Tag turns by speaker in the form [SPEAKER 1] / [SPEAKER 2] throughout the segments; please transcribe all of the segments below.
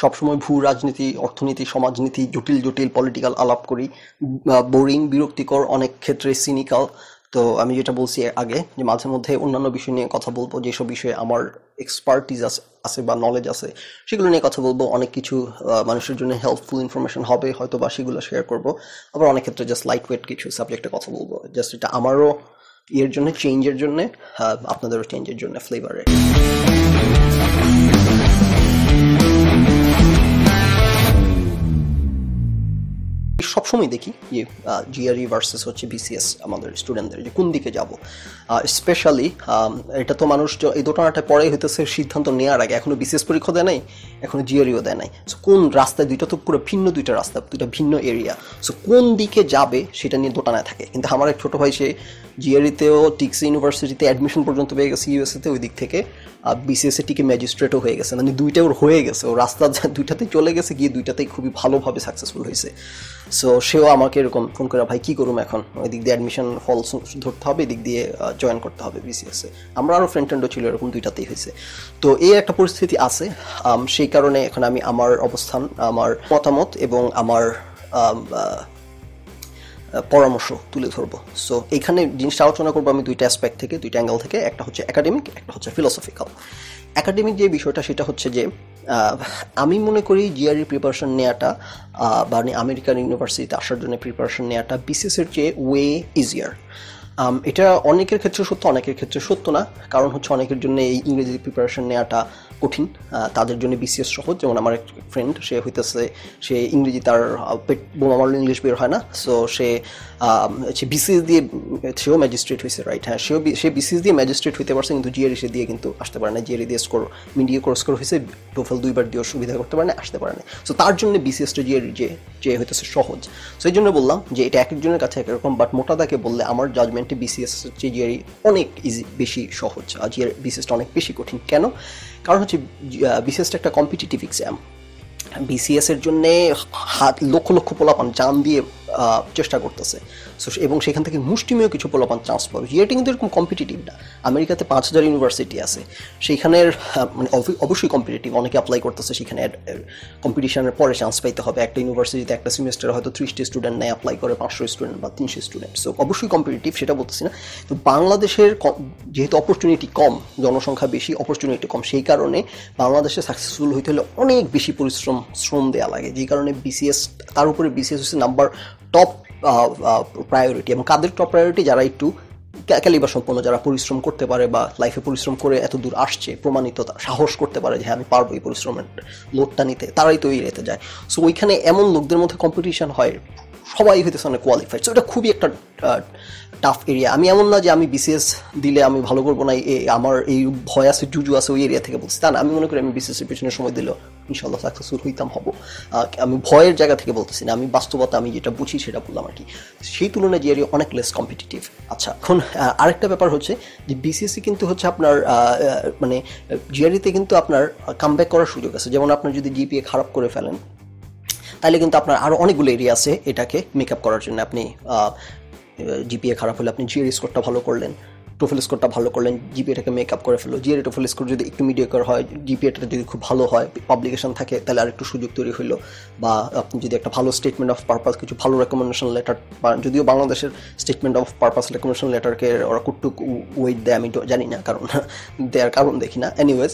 [SPEAKER 1] সবসময় ভূ রাজনীতি, অর্থনীতি, সমাজনীতি, জটিল জটিল পলিটিক্যাল আলাপ করি। বোরিং বিরক্তিকর, অনেক ক্ষেত্রে সিনিক্যাল তো আমি যেটা বলছি আগে, যে মাঝে মধ্যে অন্যান্য বিষয় নিয়ে কথা বলব, যেসব বিষয়ে আমার এক্সপার্টিজ আছে আছে বা নলেজ আছে, সেগুলো নিয়ে কথা বলব। অনেক কিছু মানুষের জন্য হেল্পফুল ইনফরমেশন হবে হয়তো বা সেগুলো শেয়ার করব। আবার অনেক ক্ষেত্রে জাস্ট লাইট ওয়েট কিছু সাবজেক্টে কথা বলব। জাস্ট এটা আমারও ইয়ের জন্য চেঞ্জের জন্য আপনাদেরও চেঞ্জের জন্য ফ্লেভারে সবসময় দেখি যে জিআরই ভার্সেস হচ্ছে বিসিএস আমাদের স্টুডেন্টদের যে কোন দিকে যাব। স্পেশালি এটা তো মানুষ এই দোটানাটা পরেই হইতেছে সিদ্ধান্ত নেওয়ার আগে। এখনও বিসিএস পরীক্ষা দেয় নাই এখনও জিআরইও দেয় নাই। সো কোন রাস্তায় দুইটা তো পুরো ভিন্ন দুইটা রাস্তা, দুইটা ভিন্ন এরিয়া সো কোন দিকে যাবে সেটা নিয়ে দোটানায় থাকে। কিন্তু আমার এক ছোটো ভাই, সে জিআরইতেও টিক্সি ইউনিভার্সিটিতে অ্যাডমিশন পর্যন্ত পেয়ে গেছে ইউএসএতে ওই দিক থেকে। আর বিসিএসএ টিকে ম্যাজিস্ট্রেটও হয়ে গেছে। মানে দুইটা ওর হয়ে গেছে। ও রাস্তা দুইটাতেই চলে গেছে, গিয়ে দুইটাতেই খুবই ভালোভাবে সাকসেসফুল হয়েছে। সো সেও আমাকে এরকম ফোন করে, ভাই, কী করুম এখন? ওই দিক দিয়ে অ্যাডমিশন ফল ধরতে হবে, এদিক দিয়ে জয়েন করতে হবে বিসিএসে আমরা আরও ফ্রেন্ড ট্রেন্ডও ছিল, এরকম দুইটাতেই হয়েছে। তো এই একটা পরিস্থিতি আছে। সেই কারণে এখন আমি আমার অবস্থান, আমার মতামত এবং আমার পরামর্শ তুলে ধরবো। সো এখানে জিনিসটা আলোচনা করব আমি দুইটা অ্যাসপেক্ট থেকে, দুইটা অ্যাঙ্গেল থেকে, একটা হচ্ছে একাডেমিক একটা হচ্ছে ফিলোসফিক্যাল একাডেমিক যে বিষয়টা, সেটা হচ্ছে যে আমি মনে করি জিআরই প্রিপারেশন নেওয়াটা বা আমেরিকান ইউনিভার্সিটিতে আসার জন্য প্রিপারেশন নেওয়াটা বিসিএসের চেয়ে ওয়ে ইজিয়ার এটা অনেকের ক্ষেত্রে সত্য, অনেকের ক্ষেত্রে সত্য না। কারণ হচ্ছে অনেকের জন্য এই ইংরেজি প্রিপারেশন নেওয়াটা কঠিন তাদের জন্য বিসিএস সহজ। যেমন আমার এক ফ্রেন্ড সে হইতেছে, সে ইংরেজি তার পেট বোমা মারলে ইংলিশ বের হয় না। সো সে সে বিসিএস দিয়ে, সেও ম্যাজিস্ট্রেট হয়েছে রাইট হ্যাঁ সেও সে বিসিএস দিয়ে ম্যাজিস্ট্রেট হইতে পারছে, কিন্তু জিআরই সে দিয়ে কিন্তু আসতে পারে না জিআরই দিয়ে স্কোর মিডিয়া কোর্স করে হয়েছে টোফেল দুইবার দিয়েও সুবিধা করতে পারে না আসতে পারে না সো তার জন্য বিসিএসটা জিআরই যে যে হইতেছে সহজ। সো এই জন্য বললাম যে, এটা এক একজনের কাছে একরকম বাট মোটা দাকে বললে আমার জাজমেন্টে বিসিএস হচ্ছে জিআরই অনেক ইজি বেশি সহজ। আর জিআর বিসিএসটা অনেক বেশি কঠিন। কেন? কারণ হচ্ছে বিসিএসটা একটা কম্পিটিটিভ এক্সাম বিসিএস এর জন্যে হাত, লক্ষ লক্ষ পোলাপান, জান দিয়ে চেষ্টা করতেছে। সো এবং সেখান থেকে মুষ্টিমেয় কিছু পোলাপান চান্স পাবে জিআইটি কিন্তু এরকম কম্পিটিটিভ না। আমেরিকাতে পাঁচ হাজার ইউনিভার্সিটি আছে সেইখানের মানে অবশ্যই কম্পিটিটিভ অনেকে অ্যাপ্লাই করতেছে সেখানে কম্পিটিশনের পরে চান্স পাইতে হবে। একটা ইউনিভার্সিটিতে একটা সেমিস্টার হয়তো ত্রিশটি স্টুডেন্ট নেয় অ্যাপ্লাই করে পাঁচশো স্টুডেন্ট বা তিনশো স্টুডেন্ট সো অবশ্যই কম্পিটিটিভ সেটা বলতেছি না। তো বাংলাদেশের যেহেতু অপরচুনিটি কম, জনসংখ্যা বেশি অপরচুনিটি কম, সেই কারণে বাংলাদেশে সাকসেসফুল হইতে হলে অনেক বেশি পরিশ্রম, শ্রম দেওয়া লাগে। যে কারণে বিসিএস তার উপরে বিসিএস হচ্ছে নাম্বার টপ প্রায়োরিটি এবং কাদের টপ প্রায়োরিটি যারা একটু ক্যালিবার সম্পন্ন, যারা পরিশ্রম করতে পারে বা লাইফে পরিশ্রম করে এত দূর আসছে, প্রমাণিত সাহস করতে পারে যে হ্যাঁ আমি পারব এই পরিশ্রমের লোডটা নিতে, তারাই তো এই রেতে যায়। সো ওইখানে এমন লোকদের মধ্যে কম্পিটিশন হয় সবাই হইতেছে অনেক কোয়ালিফাইড সো এটা খুবই একটা টাফ এরিয়া আমি এমন না যে আমি বিসিএস দিলে আমি ভালো করব না, এই, আমার এই ভয় আছে, জুজু আছে ওই এরিয়া থেকে বলছি তা না, আমি মনে করি আমি বিসিএস এর পেছনে সময় দিলেও ইনশাল্লাহ সাকসেসফুল হইতাম, হব। আমি ভয়ের জায়গা থেকে বলতেছি না, আমি বাস্তবতা, আমি যেটা বুঝি সেটা বললাম আর কি। সেই তুলনায় জিআরই অনেক লেস কম্পিটিটিভ আচ্ছা এখন আরেকটা ব্যাপার হচ্ছে যে বিসিএসসি কিন্তু হচ্ছে আপনার মানে জিআরইতে কিন্তু আপনার কামব্যাক করার সুযোগ আছে। যেমন আপনার যদি জিপিএ খারাপ করে ফেলেন তাহলে কিন্তু আপনার আরও অনেকগুলো এরিয়া আছে এটাকে মেক আপ করার জন্য আপনি জিপিএ খারাপ হলে আপনি জিএর স্কোরটা ভালো করলেন। টোফেল স্কোরটা ভালো করলেন জিপিএটাকে মেক আপ করে ফেলো জিআর টোফেল স্কোর যদি একটু মিডিয়াকার হয় জিপিএটা যদি খুব ভালো হয় পাবলিকেশন থাকে, তাহলে আর একটু সুযোগ তৈরি হইল। বা আপনি যদি একটা ভালো স্টেটমেন্ট অফ পারপাস কিছু ভালো রেকমেন্ডেশন লেটার যদিও বাংলাদেশের স্টেটমেন্ট অফ পারপাস রেকমেন্ডেশন লেটারকে ওরা কুটটুক ওয়েট দেয়, আমি জানি না, কারণ দেওয়ার কারণ দেখি না। এনিওয়েজ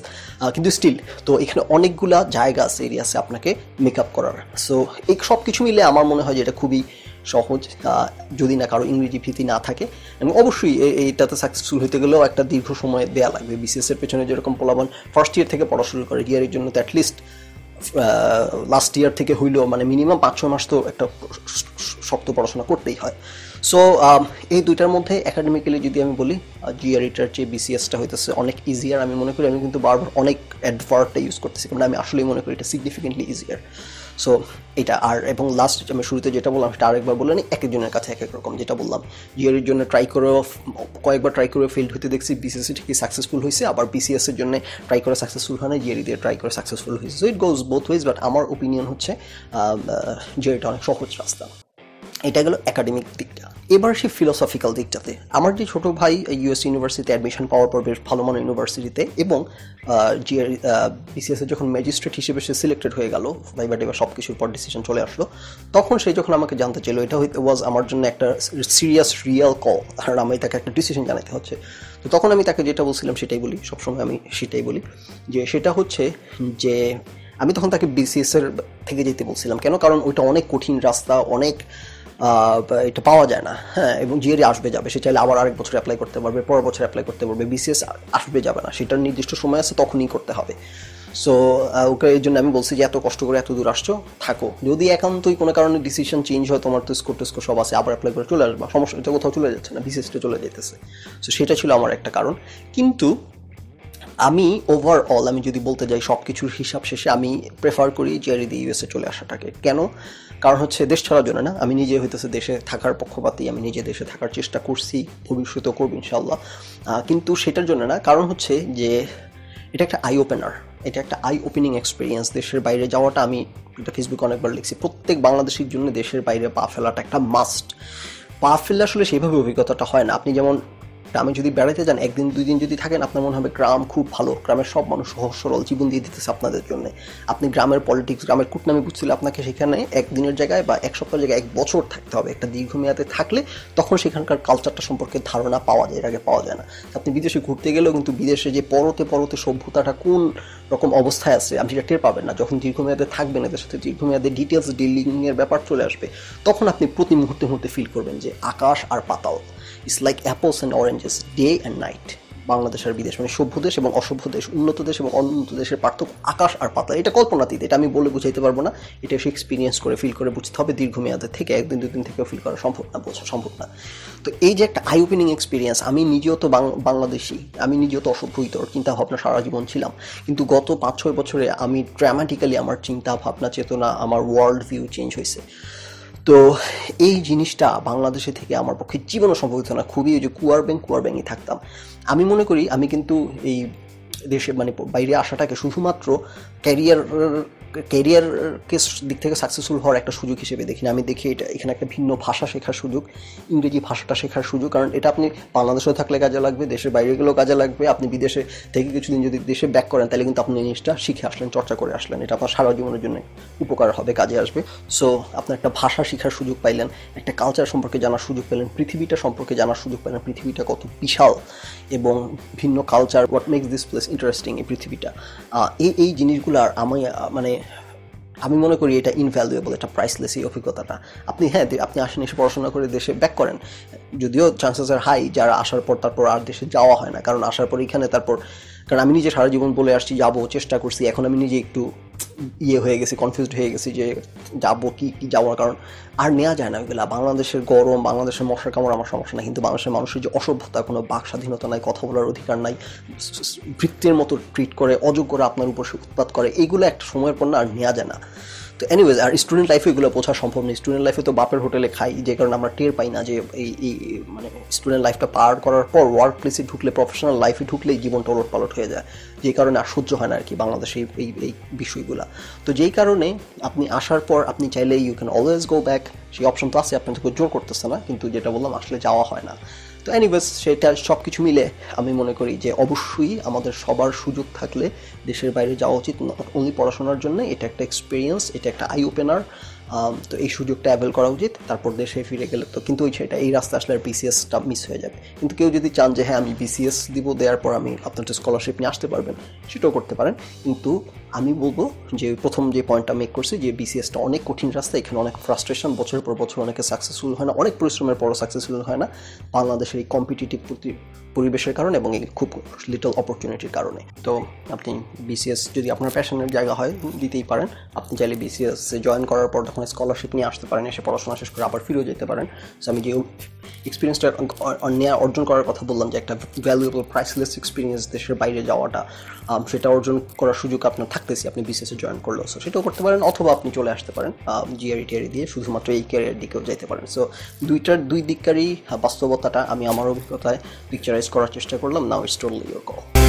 [SPEAKER 1] কিন্তু স্টিল তো এখানে অনেকগুলা জায়গা আছে এরিয়া আছে আপনাকে মেক আপ করার। সো এই সব কিছু মিলে আমার মনে হয় যে এটা খুবই সহজ যদি না কারও ইংরেজি ভীতি না থাকে, এবং অবশ্যই এইটাতে সাকসেসফুল হতে গেলেও একটা দীর্ঘ সময় দেওয়া লাগবে। বিসিএসের পেছনে যেরকম পোলাবন ফার্স্ট ইয়ার থেকে পড়া শুরু করে ইয়ারের জন্য তো অ্যাটলিস্ট লাস্ট ইয়ার থেকে হইলেও মানে মিনিমাম পাঁচ, ছয় মাস তো একটা শক্ত পড়াশোনা করতেই হয়। সো এই দুইটার মধ্যে একাডেমিক্যালি যদি আমি বলি জিআরইটার চেয়ে বিসিএসটা হইতেছে অনেক ইজিয়ার আমি মনে করি, আমি কিন্তু বারবার অনেক অ্যাডভার্টটা ইউজ করতেছি কারণ আমি আসলেই মনে করি এটা সিগনিফিকেন্টলি ইজিয়ার সো এটা আর, এবং লাস্ট আমি শুরুতে যেটা বললাম, সেটা আরেকবার বলে নি এক একজনের কাছে এক এক রকম যেটা বললাম। জিআরের জন্য ট্রাই করে, কয়েকবার ট্রাই করে ফেল্ড হতে দেখছি বিসিএসসি ঠিকই সাকসেসফুল হয়েছে আবার বিসিএসের জন্য ট্রাই করা সাকসেসফুল হয় না জিআরই দিয়ে ট্রাই করা সাকসেসফুল হয়েছে so it goes both ways but আমার ওপিনিয়ন হচ্ছে জিয়ারিটা অনেক সহজ রাস্তা। এটা গেলো একাডেমিক দিকটা। এবার সে ফিলোসফিক্যাল দিকটাতে। আমার যে ছোট ভাই ইউএস ইউনিভার্সিটিতে অ্যাডমিশন পাওয়ার পর বেশ ভালো মানের ইউনিভার্সিটিতে এবং যে বিসিএস যখন ম্যাজিস্ট্রেট হিসেবে সে সিলেক্টেড হয়ে গেল ভাইবা টেবা সব কিছুর পর ডিসিশন চলে আসলো, তখন সে যখন আমাকে জানতে চাইলো, এটা ওয়াজ আমার জন্য একটা সিরিয়াস রিয়েল কল আর আমি তাকে একটা ডিসিশন জানাতে হচ্ছে। তো তখন আমি তাকে যেটা বলছিলাম সেটাই বলি, সবসময় আমি সেটাই বলি, যে সেটা হচ্ছে যে, আমি তখন তাকে বিসিএস এর থেকে যেতে বলছিলাম। কেন? কারণ ওইটা অনেক কঠিন রাস্তা, অনেক এটা পাওয়া যায় না হ্যাঁ এবং জিএরই আসবে যাবে, সে চাইলে আবার আরেক বছর অ্যাপ্লাই করতে পারবে, পরের বছর অ্যাপ্লাই করতে পারবে বিসিএস আসবে যাবে না, সেটার নির্দিষ্ট সময় আছে, তখনই করতে হবে। সো ওকে এই জন্য আমি বলছি যে এত কষ্ট করে এত দূর আসছো, থাকো। যদি একান্তই কোনো কারণে ডিসিশন চেঞ্জ হয়, তোমার তো স্কোর টেস্কো সব আছে, আবার অ্যাপ্লাই করে চলে আসবা, সমস্যা, এটা কোথাও চলে যাচ্ছে না বিসিএসটা চলে যেতেছে সো সেটা ছিল আমার একটা কারণ। কিন্তু আমি ওভারঅল আমি যদি বলতে যাই সব কিছুর হিসাব শেষে আমি প্রেফার করি জেরি দিয়ে ইউএসএ চলে আসাটাকে। কেন? কারণ হচ্ছে দেশ ছাড়ার জন্য না, আমি নিজে হইতেছে দেশে থাকার পক্ষপাতী, আমি নিজে দেশে থাকার চেষ্টা করছি, ভবিষ্যতেও করব ইনশাল্লাহ কিন্তু সেটার জন্য না, কারণ হচ্ছে যে এটা একটা আই ওপেনার এটা একটা আই ওপেনিং এক্সপিরিয়েন্স দেশের বাইরে যাওয়াটা আমি এটা ফেসবুকে অনেকবার লিখছি, প্রত্যেক বাংলাদেশির জন্য দেশের বাইরে পা ফেলাটা একটা মাস্ট পা ফেললে আসলে সেইভাবে অভিজ্ঞতাটা হয় না, আপনি যেমন গ্রামে যদি বেড়াতে যান, একদিন, দুই দিন যদি থাকেন, আপনার মনে হবে গ্রাম খুব ভালো। গ্রামের সব মানুষ সহজ সরল জীবন দিয়ে দিতেছে আপনাদের জন্য। আপনি গ্রামের পলিটিক্স গ্রামের কুটনামি বুঝছিল আপনাকে সেখানে একদিনের জায়গায় বা এক সপ্তাহের জায়গায় এক বছর থাকতে হবে। একটা দীর্ঘমেয়াদে থাকলে তখন সেখানকার কালচারটা সম্পর্কে ধারণা পাওয়া যায়, এর আগে পাওয়া যায় না। আপনি বিদেশে ঘুরতে গেলেও কিন্তু বিদেশে যে পরতে পরতে সভ্যতাটা কোন রকম অবস্থায় আছে, আপনি সেটা টের পাবেন না। যখন দীর্ঘমেয়াদে থাকবেন, এদের সাথে দীর্ঘমেয়াদে ডিটেলস ডিলিংয়ের ব্যাপার চলে আসবে, তখন আপনি প্রতি মুহূর্তে মুহূর্তে ফিল করবেন যে আকাশ আর পাতাল। It's like apples and oranges day and night Bangladesh আর বিদেশ মানে সভ্য দেশ এবং অসভ্য দেশ, উন্নত দেশ এবং অনুন্নত দেশের পার্থক্য আকাশ আর পাতা এটা কল্পনাতীত, এটা আমি বলে বুঝাইতে পারব না। এটা সে এক্সপিরিয়েন্স করে ফিল করে বুঝতে হবে, দীর্ঘমেয়াদে থেকে একদিন দুদিন থেকেও ফিল করা সম্ভব না, বোঝা সম্ভব না। তো এই যে একটা আই ওপেনিং এক্সপিরিয়েন্স আমি নিজেও তো বাংলাদেশি, আমি নিজেও তো অসভ্য ইতর চিন্তা ভাবনা সারা জীবন ছিলাম। কিন্তু গত পাঁচ ছয় বছরে আমি ড্রামাটিক্যালি আমার চিন্তা ভাবনা চেতনা, আমার ওয়ার্ল্ড ভিউ চেঞ্জ হয়েছে তো এই জিনিসটা বাংলাদেশে থেকে আমার পক্ষে জীবনও সম্ভব হতো না। খুবই ওই যে কুয়ার ব্যাংক কুয়ার ব্যাংকই থাকতাম। আমি মনে করি, আমি কিন্তু এই দেশে মানে বাইরে আসাটাকে শুধুমাত্র ক্যারিয়ার ক্যারিয়ারকে দিক থেকে সাকসেসফুল হওয়ার একটা সুযোগ হিসেবে দেখি আমি দেখি এটা এখানে একটা ভিন্ন ভাষা শেখার সুযোগ, ইংরেজি ভাষাটা শেখার সুযোগ, কারণ এটা আপনি বাংলাদেশেও থাকলে কাজে লাগবে, দেশের বাইরে গেলেও কাজে লাগবে, আপনি বিদেশে থেকে কিছুদিন যদি দেশে ব্যাক করেন, তাহলে কিন্তু আপনি জিনিসটা শিখে আসলেন, চর্চা করে আসলেন। এটা আপনার সারা জীবনের জন্য উপকার হবে, কাজে আসবে। সো আপনার একটা ভাষা শেখার সুযোগ পাইলেন, একটা কালচার সম্পর্কে জানার সুযোগ পেলেন পৃথিবীটা সম্পর্কে জানার সুযোগ পেলেন পৃথিবীটা কত বিশাল এবং ভিন্ন culture what makes this place interesting এই পৃথিবীটা। এই এই জিনিসগুলো আর আমি মানে আমি মনে করি এটা ইনভ্যালুয়েবল এটা প্রাইসলেস এই অভিজ্ঞতাটা। আপনি হ্যাঁ আপনি আসেন এসে পড়াশোনা করে দেশে ব্যাক করেন। যদিও চান্সেস আর হাই যারা আসার পর তারপর আর দেশে যাওয়া হয় না। কারণ আসার পর এখানে তারপর কারণ আমি নিজে সারা জীবন বলে আসছি, যাব, চেষ্টা করছি। এখন আমি নিজে একটু ইয়ে হয়ে গেছি কনফিউজড হয়ে গেছি যে যাব কি কি যাওয়ার কারণ। আর নেওয়া যায় না ওইগুলা বাংলাদেশের গরম, বাংলাদেশের মশার কামড় আমার সমস্যা নাই। কিন্তু বাংলাদেশের মানুষের যে অসভ্যতা, কোনো বাক স্বাধীনতা নাই, কথা বলার অধিকার নাই বৃত্তির মতো ট্রিট করে, অযোগ্যরা আপনার উপর উৎপাত করে এইগুলো একটা সময়ের পর না আর নেওয়া যায় না। তো এনিওয়েজ আর স্টুডেন্ট লাইফে এগুলো বোঝা সম্ভব নেই স্টুডেন্ট লাইফে তো বাপের হোটেলে খাই, যে কারণে আমরা টের পাই না যে এই এই মানে স্টুডেন্ট লাইফটা পার করার পর ওয়ার্ক প্লেসে ঢুকলে প্রফেশনাল লাইফে ঢুকলেই জীবনটা ওলট পালট হয়ে যায়। যে কারণে আর সহ্য হয় না আর কি বাংলাদেশে এই এই বিষয়গুলো। তো যেই কারণে আপনি আসার পর আপনি চাইলে you can always go back সেই অপশন তো আছে আপনাকে জোর করতেছে না, কিন্তু যেটা বললাম, আসলে যাওয়া হয় না। তো এনিওয়েজ সেটা সব কিছু মিলে আমি মনে করি যে অবশ্যই আমাদের সবার সুযোগ থাকলে দেশের বাইরে যাওয়া উচিত অনলি পড়াশোনার জন্য, এটা একটা এক্সপিরিয়েন্স এটা একটা আই ওপেনার তো এই সুযোগটা অ্যাভেল করা উচিত, তারপর দেশে ফিরে গেলে তো কিন্তু ওই সেটা, এই রাস্তা আসলে আর বিসিএসটা মিস হয়ে যাবে। কিন্তু কেউ যদি চান যে হ্যাঁ আমি বিসিএস দিব, দেওয়ার পর আমি আপনার স্কলারশিপ নিয়ে আসতে পারবেন, সেটাও করতে পারেন, কিন্তু আমি বলব যে প্রথম যে পয়েন্টটা মেক করছি যে বিসিএসটা অনেক কঠিন রাস্তা, এখানে অনেক ফ্রাস্ট্রেশন বছরের পর বছর অনেকে সাকসেসফুল হয় না, অনেক পরিশ্রমের পরও সাকসেসফুল হয় না, বাংলাদেশের এই কম্পিটিটিভ পরিবেশের কারণে এবং এই খুব লিটল অপরচুনিটির কারণে। তো আপনি বিসিএস যদি আপনার প্যাশনের জায়গা হয়, দিতেই পারেন। আপনি চাইলে বিসিএস জয়েন করার পর তখন স্কলারশিপ নিয়ে আসতে পারেন, এসে পড়াশোনা শেষ করে আবার ফিরেও যেতে পারেন। সো আমি যে এক্সপিরিয়েন্সটা নেওয়া অর্জন করার কথা বললাম যে একটা ভ্যালুয়েবল প্রাইসলেস এক্সপিরিয়েন্স দেশের বাইরে যাওয়াটা সেটা অর্জন করার সুযোগ আপনার থাকতেছি আপনি বিসিএসে জয়েন করলেও সো সেটাও করতে পারেন অথবা আপনি চলে আসতে পারেন জিআরই টিআরই দিয়ে শুধুমাত্র এই ক্যারিয়ার দিকেও যেতে পারেন। সো দুইটার দুই দিককারই বাস্তবতাটা আমি আমার অভিজ্ঞতায় পিকচারাইজ করার চেষ্টা করলাম now it's totally your call